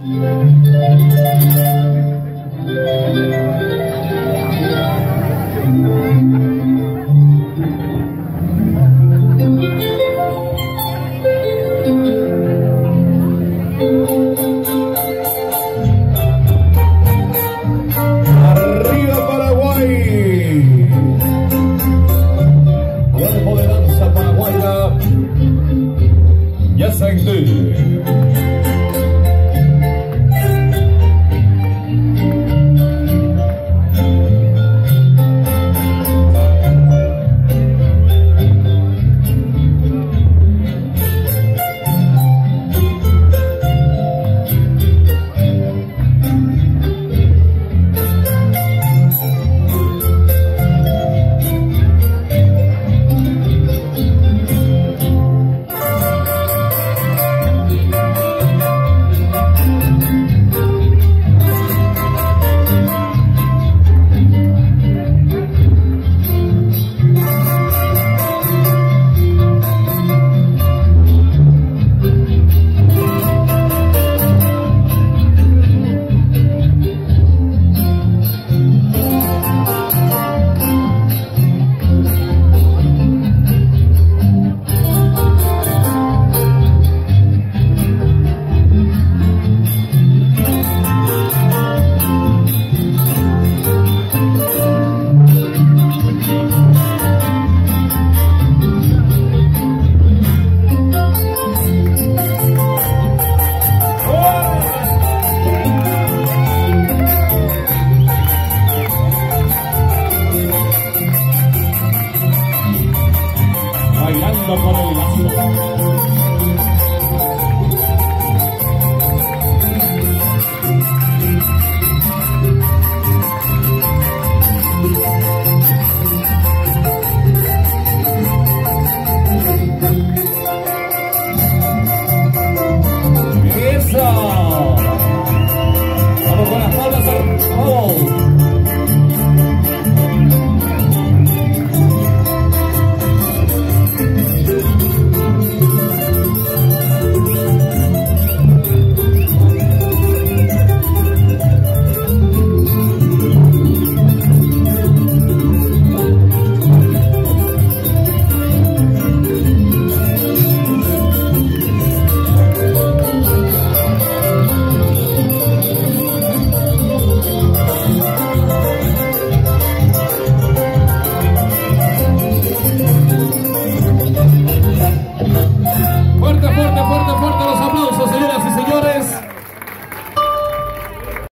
Thank bailando por el gato.